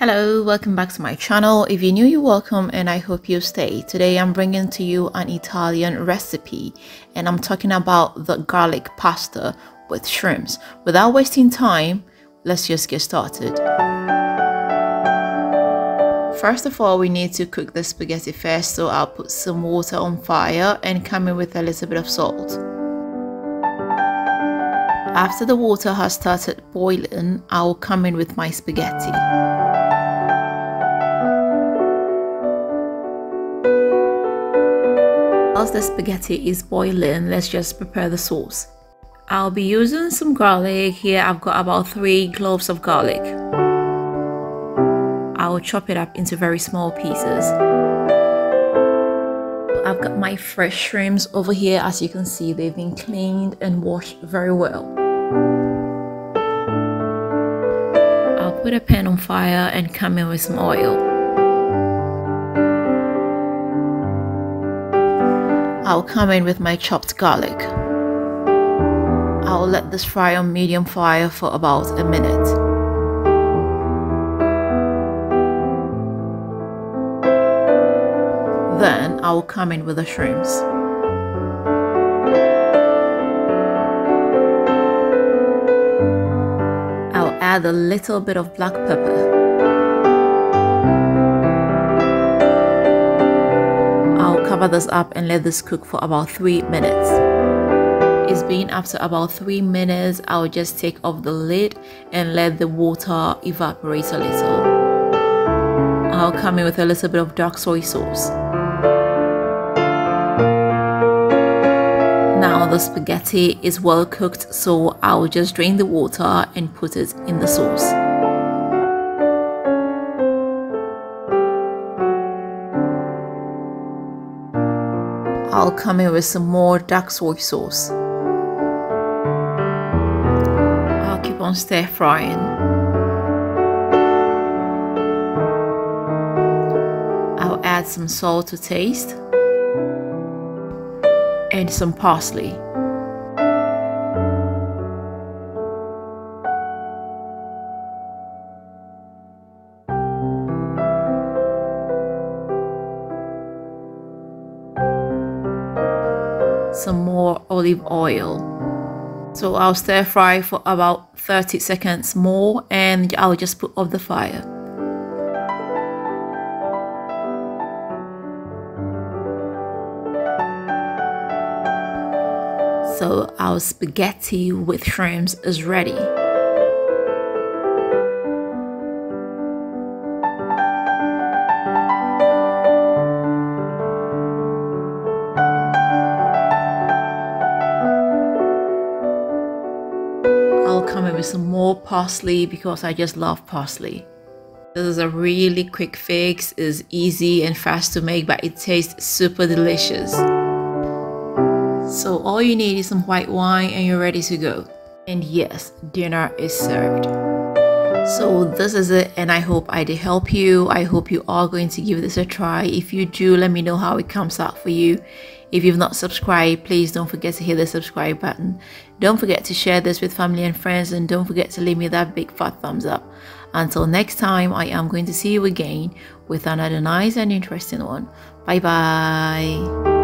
Hello, welcome back to my channel. If you're new, you're welcome and I hope you stay. Today I'm bringing to you an Italian recipe and I'm talking about the garlic pasta with shrimps. Without wasting time, let's just get started. First of all, we need to cook the spaghetti first, so I'll put some water on fire and come in with a little bit of salt. After the water has started boiling, I'll come in with my spaghetti. Whilst the spaghetti is boiling, let's just prepare the sauce. I'll be using some garlic. Here I've got about 3 cloves of garlic. I'll chop it up into very small pieces. I've got my fresh shrimps over here. As you can see, they've been cleaned and washed very well. I'll put a pan on fire and come in with some oil. I'll come in with my chopped garlic. I'll let this fry on medium fire for about a minute. Then I'll come in with the shrimps. I'll add a little bit of black pepper. Cover this up and let this cook for about 3 minutes. It's been after about 3 minutes, I'll just take off the lid and let the water evaporate a little. I'll come in with a little bit of dark soy sauce. Now the spaghetti is well cooked so I'll just drain the water and put it in the sauce. I'll come in with some more dark soy sauce. I'll keep on stir frying. I'll add some salt to taste and some parsley. Some more olive oil. So I'll stir fry for about 30 seconds more and I'll just put off the fire. So our spaghetti with shrimps is ready. I'll come in with some more parsley because I just love parsley. This is a really quick fix, is easy and fast to make, but it tastes super delicious. So all you need is some white wine and you're ready to go. And yes, dinner is served. So this is it and I hope I did help you. I hope you are going to give this a try. If you do, let me know how it comes out for you. If you've not subscribed, please don't forget to hit the subscribe button. Don't forget to share this with family and friends and don't forget to leave me that big fat thumbs up. Until next time, I am going to see you again with another nice and interesting one. Bye bye.